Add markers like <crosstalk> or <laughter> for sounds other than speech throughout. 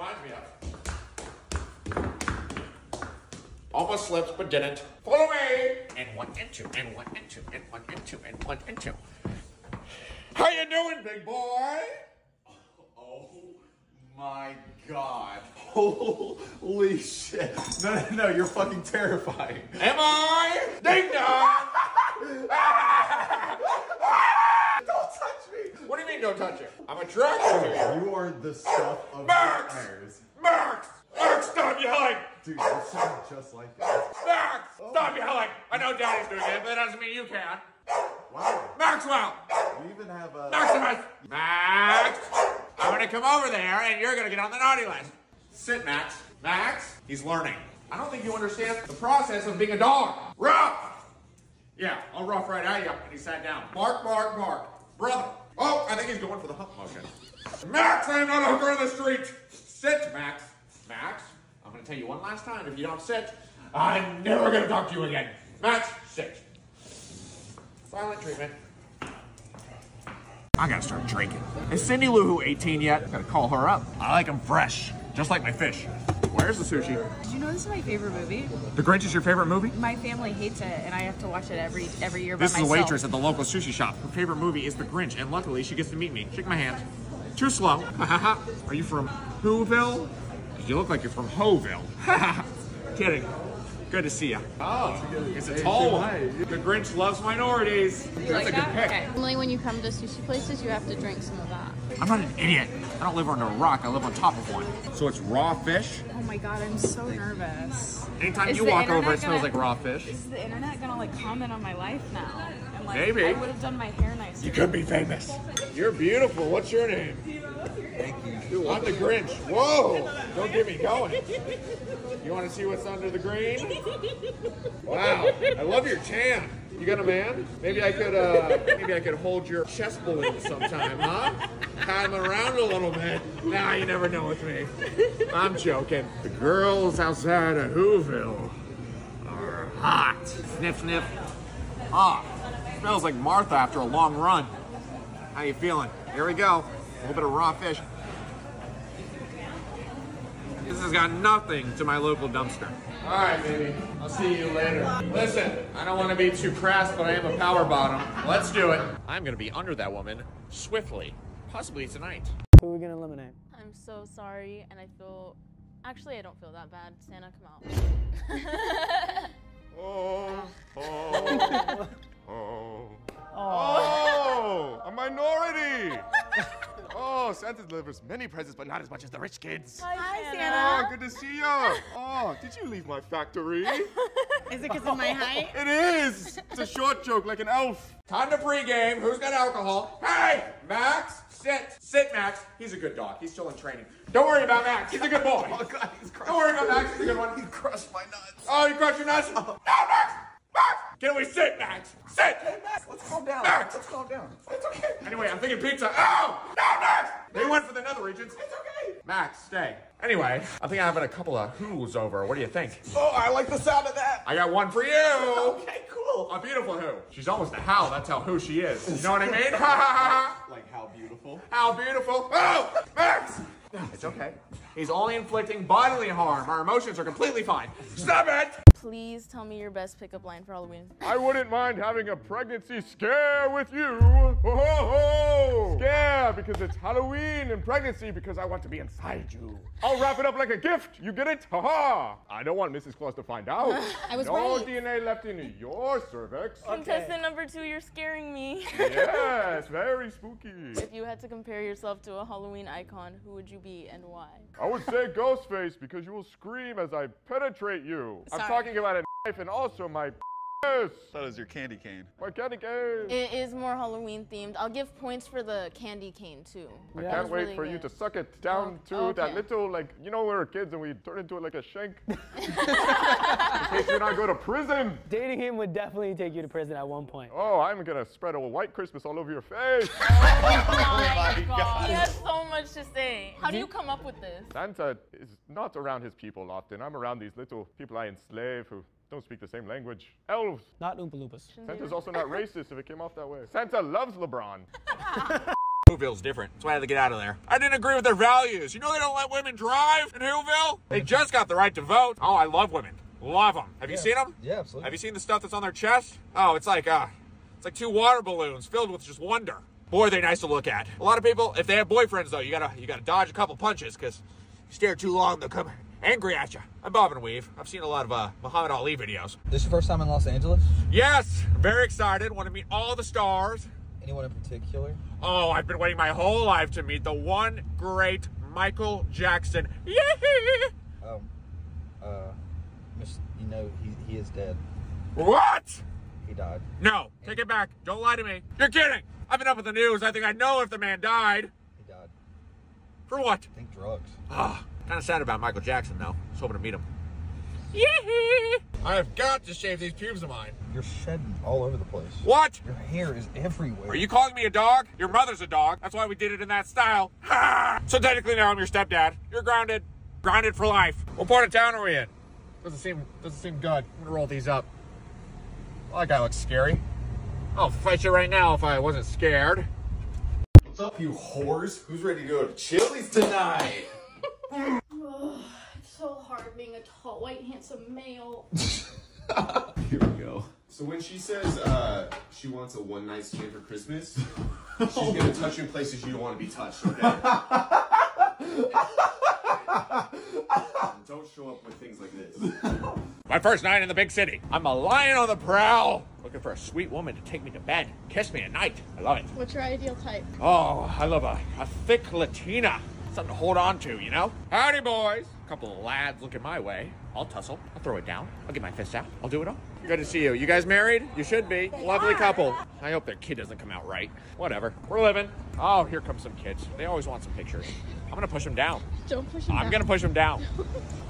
reminds me of. Almost slipped, but didn't. Follow me! And one and two, and one and two, and one and two, and one and two. How you doing, big boy? Oh my god. Holy shit. No, no, no, you're fucking terrifying. Am I? Ding dong! Don't touch me. What do you mean, don't touch it? I'm attracted to you. You are the stuff of Max! nightmares. Max! Max, stop yelling! Dude, you sound just like that. Max! Oh. Stop yelling! I know Daddy's doing it, but that doesn't mean you can. Wow. Maxwell! You even have a. Maximus! Max! I'm gonna come over there and you're gonna get on the naughty list. Sit, Max. Max, he's learning. I don't think you understand the process of being a dog. Rough! Yeah, I'll rough right at you. And he sat down. Bark, bark, bark. Brother. Oh, I think he's going for the hump motion. Max, I'm not a hooker in the street. Sit, Max. Max, I'm gonna tell you one last time. If you don't sit, I'm never gonna talk to you again. Max, sit. Silent treatment. I gotta start drinking. Is Cindy Lou Who 18 yet? I gotta call her up. I like them fresh, just like my fish. Where's the sushi? Did you know this is my favorite movie? The Grinch is your favorite movie? My family hates it, and I have to watch it every every year This by is a waitress at the local sushi shop. Her favorite movie is The Grinch, and luckily she gets to meet me. Shake my hand. Too slow. Are you from Whoville? You look like you're from Hoville. <laughs> Kidding. Good to see you. Oh, it's a tall one. The Grinch loves minorities. That's like a good that? pick. Okay. Normally, when you come to sushi places, you have to drink some of that. I'm not an idiot. I don't live under a rock. I live on top of one. So it's raw fish. Oh my god, I'm so nervous. Anytime Is you walk over, internet it smells gonna- like raw fish. Is the internet gonna like comment on my life now? And, like, Maybe. I would have done my hair nicer. You could be famous. You're beautiful. What's your name? Thank you. I'm the Grinch. Whoa! Don't get me going. You want to see what's under the green? Wow! I love your tan. You got a man? Maybe I could, uh, maybe I could hold your chest balloon sometime, huh? Him around a little bit. Nah, you never know with me. I'm joking. The girls outside of Whoville are hot. Sniff, sniff. Ah, smells like Martha after a long run. How you feeling? Here we go. A little bit of raw fish. This has got nothing to my local dumpster. All right, baby. I'll see you later. Listen, I don't want to be too crass, but I am a power bottom. Let's do it. I'm going to be under that woman swiftly, possibly tonight. Who are we gonna eliminate? I'm so sorry, and I feel. Actually, I don't feel that bad. Santa, come out. <laughs> Oh, oh, oh. Oh, a minority. <laughs> Oh, Santa delivers many presents, but not as much as the rich kids. Hi, santa Oh, good to see you. Oh, did you leave my factory? <laughs> Is it because of my <laughs> height? It is. It's a short joke, like an elf. Time to pregame. Who's got alcohol? Hey, Max, sit. Sit, Max. He's a good dog. He's still in training. Don't worry about Max. He's a good boy. Oh god, he's crushed. Don't worry about Max. He's a good one. He crushed my nuts. Oh, you crushed your nuts? Oh. No, Max! Max! Can we sit, Max? Sit! Max, let's calm down. Max! Let's calm down. It's okay. Anyway, I'm thinking pizza. Oh! No, Max! They went for the nether regions. It's okay. Max, stay. Anyway, I think I'm having a couple of who's over. What do you think? Oh, I like the sound of that. I got one for you. Okay, cool. A beautiful who. She's almost a how. That's how who she is. You know what I mean? Ha ha ha. Like how beautiful. How beautiful. Oh, Max! It's okay. He's only inflicting bodily harm. Our emotions are completely fine. Stop it! Please tell me your best pickup line for Halloween. I wouldn't mind having a pregnancy scare with you. Ho ho ho! Scare because it's Halloween and pregnancy because I want to be inside you. I'll wrap it up like a gift. You get it? Ha ha! I don't want Mrs. Claus to find out. <laughs> I was no right. DNA left in your cervix. <laughs> Contestant number two, you're scaring me. yes, <laughs> very spooky. if you had to compare yourself to a Halloween icon, who would you be and why? I would say Ghostface because you will scream as I penetrate you. I'm Sorry. About a knife and also my Yes, That is your candy cane. my candy cane. It is more Halloween themed. I'll give points for the candy cane too. I That can't wait really for you to suck it down Oh, to that okay. little, like, you know, we were kids and we turn into it like a shank. <laughs> In case you not go to prison. Dating him would definitely take you to prison at one point. Oh, I'm gonna spread a white Christmas all over your face. <laughs> Oh my <laughs> oh god. He has so much to say. How do you come up with this? Santa is not around his people often. I'm around these little people I enslave who don't speak the same language. Elves. Not Oompa Loompas. Santa's also not racist if it came off that way. Santa loves LeBron. <laughs> Whoville's different. That's why I had to get out of there. I didn't agree with their values. You know they don't let women drive in Whoville? They just got the right to vote. Oh, I love women. Love them. Have you seen them? Yeah, absolutely. Have you seen the stuff that's on their chest? Oh, it's like uh, it's like two water balloons filled with just wonder. Boy, are they nice to look at. A lot of people, if they have boyfriends though, you gotta you gotta dodge a couple punches because you stare too long, they'll come angry at you. I'm Bob and Weave. I've seen a lot of uh, Muhammad Ali videos. This your first time in Los Angeles? Yes, very excited. Want to meet all the stars. Anyone in particular? Oh, I've been waiting my whole life to meet the one great Michael Jackson. Yee! Um, uh, you know he he is dead. What? He died. No, take it back. Don't lie to me. You're kidding. I've been up with the news. I think I know if the man died. He died. For what? I think drugs. Ah, kind of sad about Michael Jackson, though. I was hoping to meet him. Yee! I have got to shave these pubes of mine. You're shedding all over the place. What? Your hair is everywhere. Are you calling me a dog? Your mother's a dog. That's why we did it in that style. <laughs> So technically now I'm your stepdad. You're grounded. Grounded for life. What part of town are we in? Doesn't seem doesn't seem good. I'm gonna roll these up. Well, that guy looks scary. I'll fight you right now if I wasn't scared. What's up, you whores? Who's ready to go to Chili's tonight? It's so hard being a tall, white, handsome male. <laughs> Here we go. So when she says uh, she wants a one night stand for Christmas, she's gonna <laughs> touch you in places you don't want to be touched. Okay. don't show up with things like this. My first night in the big city. I'm a lion on the prowl. Looking for a sweet woman to take me to bed. Kiss me at night. I love it. What's your ideal type? Oh, I love a, a thick Latina. Something to hold on to, you know? Howdy, boys. A couple of lads looking my way. I'll tussle. I'll throw it down. I'll get my fist out. I'll do it all. Good to see you. You guys married? You should be. Lovely couple. I hope their kid doesn't come out right. Whatever. We're living. Oh, here come some kids. They always want some pictures. I'm gonna push them down. Don't push him I'm down. gonna push them down. <laughs>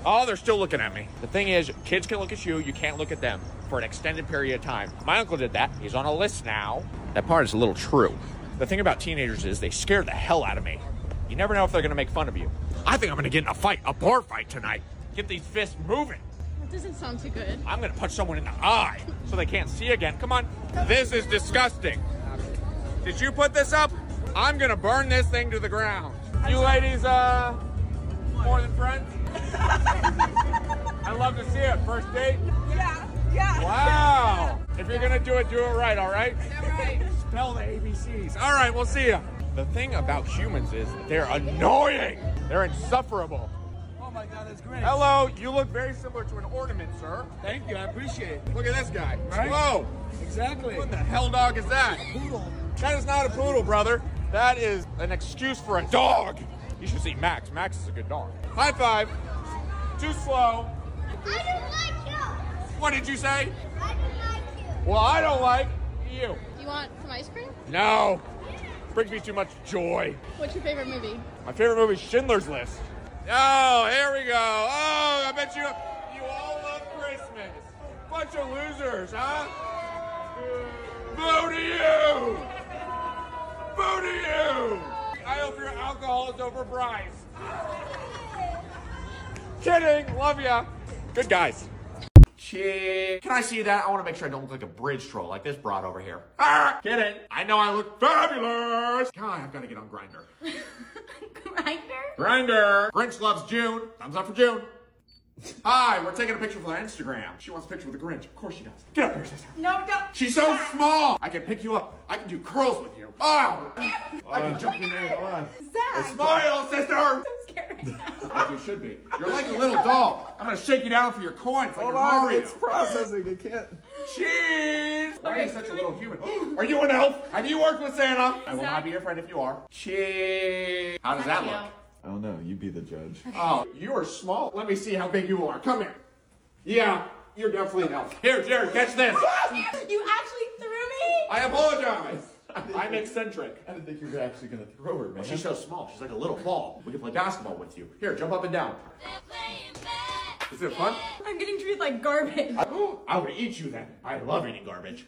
Oh, they're still looking at me. The thing is, kids can look at you, you can't look at them for an extended period of time. My uncle did that. He's on a list now. That part is a little true. The thing about teenagers is they scare the hell out of me. You never know if they're gonna make fun of you. I think I'm gonna get in a fight, a bar fight tonight. Get these fists moving. That doesn't sound too good. I'm gonna punch someone in the eye so they can't see again. Come on. This is disgusting. Did you put this up? I'm gonna burn this thing to the ground. You ladies, uh, more than friends? <laughs> I love to see it. First date? Yeah, yeah. Wow. If you're gonna do it, do it right, all right? Spell the ABCs. All right, we'll see you. The thing about humans is they're annoying. They're insufferable. Oh my god, that's great. Hello, you look very similar to an ornament, sir. Thank you, I appreciate it. Look at this guy. Right? Whoa. Exactly. What the hell dog is that? Poodle. That is not a poodle, brother. That is an excuse for a dog. You should see Max. Max is a good dog. High five. Too slow. I don't like you. What did you say? I don't like you. Well, I don't like you. Do you want some ice cream? No. Brings me too much joy. What's your favorite movie? My favorite movie is Schindler's List. Oh, here we go. Oh, I bet you you all love Christmas. Bunch of losers, huh? Boo to you! Boo to you! I hope your alcohol is over Bryce. Kidding, love ya. Good guys. Chick. Can I see that? I want to make sure I don't look like a bridge troll like this broad over here. Ah, kidding. I know I look fabulous. God, I've got to get on Grindr. <laughs> Grindr? Grindr. Grinch loves June. Thumbs up for June. Hi, we're taking a picture for our Instagram. She wants a picture with the Grinch. Of course she does. Get up here, sister. No, don't. She's so small. I can pick you up. I can do curls with you. Oh! I can jump in there. Come on. Zach. Smile, sister. I'm scared. Like you should be. You're like a little doll. I'm gonna shake you down for your coins like Hold on, Mario. it's processing. It can't. Cheese! Why are you such a little human? <gasps> Are you an elf? Have you worked with Santa? I will not be your friend if you are. Cheese! How does that look? I don't know. You be the judge. <laughs> Oh, you are small. Let me see how big you are. Come here. Yeah, you're definitely an elf. Here, Jared, catch this. You actually threw me? I apologize. I'm eccentric. I didn't think you were actually gonna throw her, man. She's so small. She's like a little ball. We can play basketball with you. Here, jump up and down. Is it fun? I'm getting treated like garbage. I, I would eat you then. I love eating garbage.